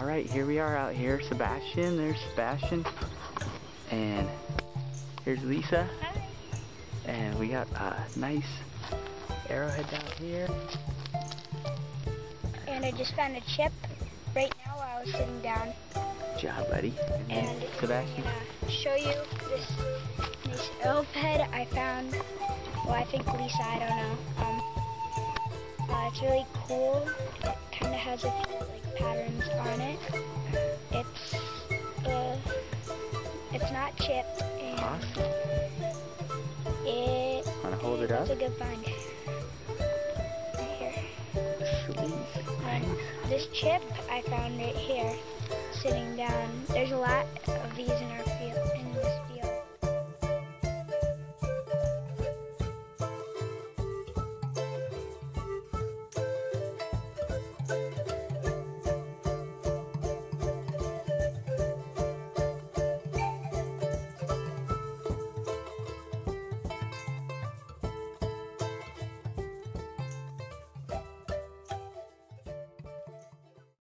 All right, here we are out here. Sebastian, there's Sebastian. And here's Lisa. Hi. And we got a nice arrowhead down here. And I just found a chip right now while I was sitting down. Good job, buddy. And And Sebastian. I'm gonna show you this this arrowhead I found. Well, I think Lisa, I don't know. Um, uh, it's really cool. It kind of has a few like patterns on it. It's uh, it's not chipped, and Awesome. it. Wanna hold it It's up? a good find. Right here. Sweet. Nice. This chip, I found it here, sitting down. There's a lot of these in our field, in this